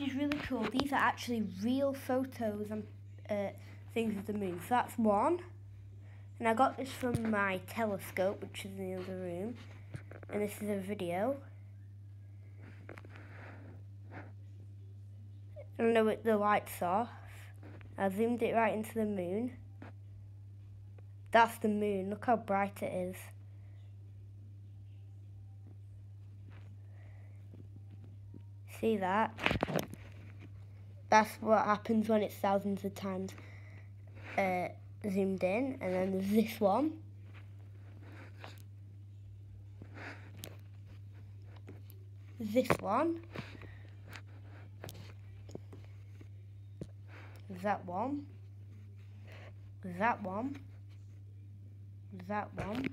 which is really cool. These are actually real photos and uh, things of the moon. So that's one. And I got this from my telescope, which is in the other room. And this is a video. I don't know what the light's off. I zoomed it right into the moon. That's the moon. Look how bright it is. See that? That's what happens when it's thousands of times uh, zoomed in. And then there's this one. This one. That one. That one. That one.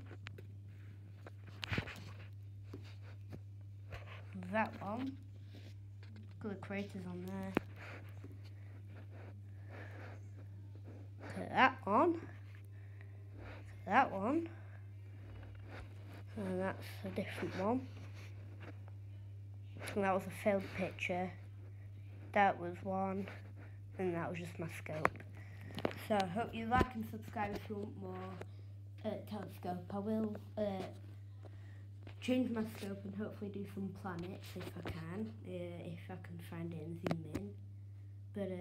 That one. Look at the craters on there. At that one. And that's a different one. And that was a failed picture. That was one. And that was just my scope. So I hope you like and subscribe if you want more uh, telescope. I will uh, change my scope and hopefully do some planets if I can, uh, if I can find zoom in. But. Uh,